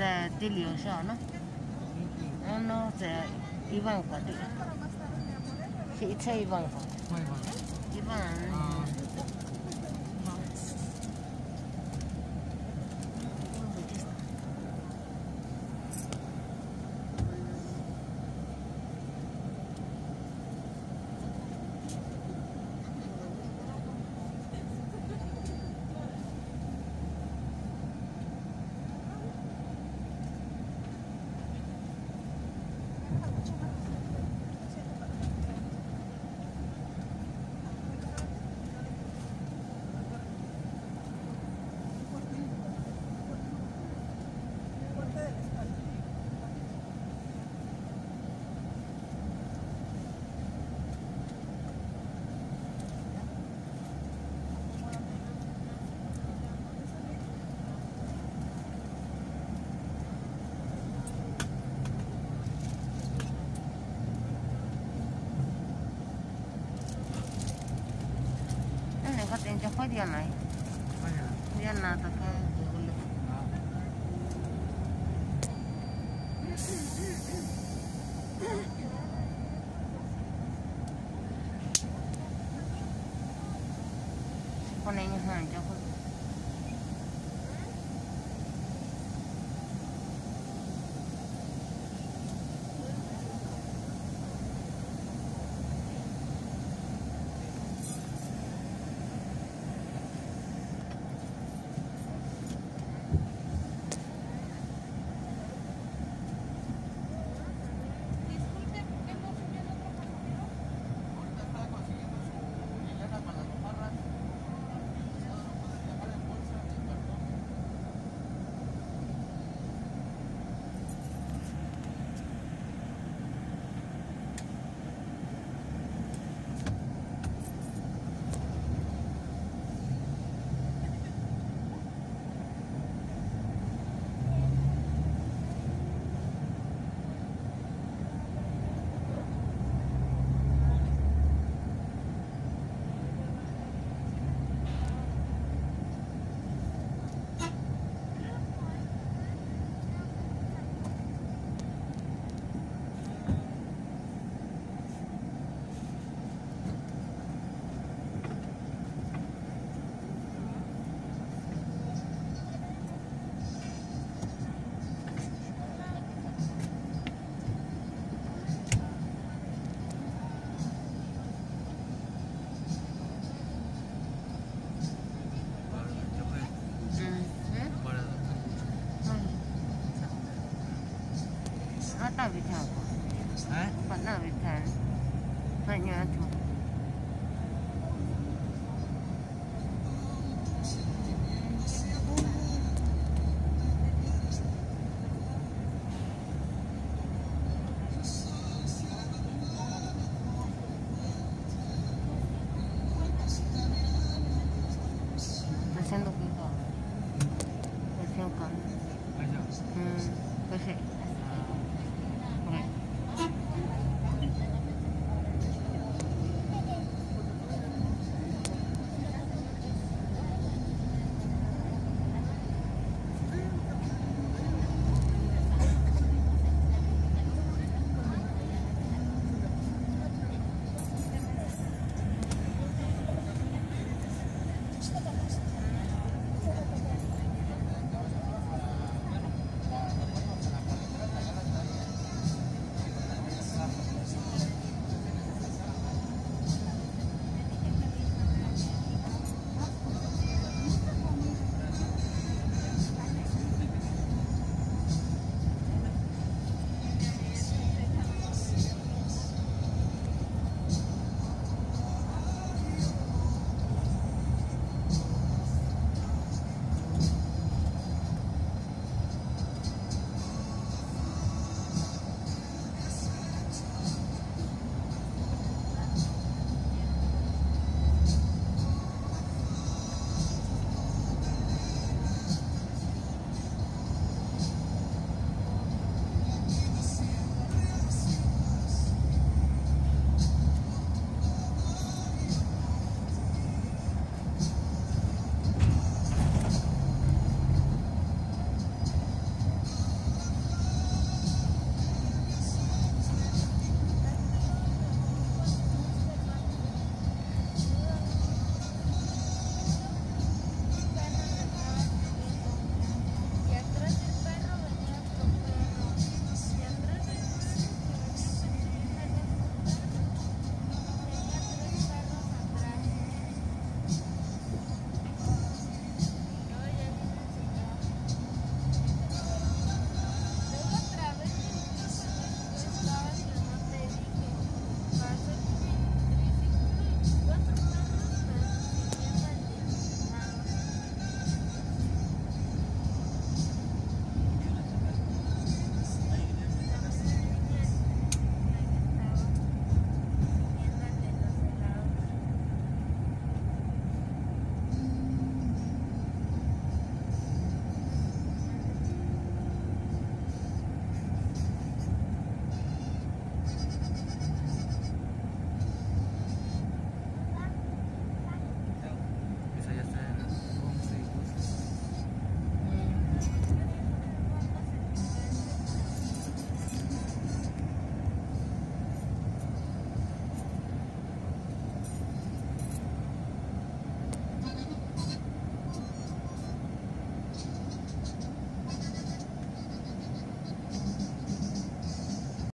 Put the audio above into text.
在地里上呢，嗯，那在一万块的，是一车一万块，一万。 Có điện này. Điện. Nào tất cả not return. Huh? But not return. But yeah,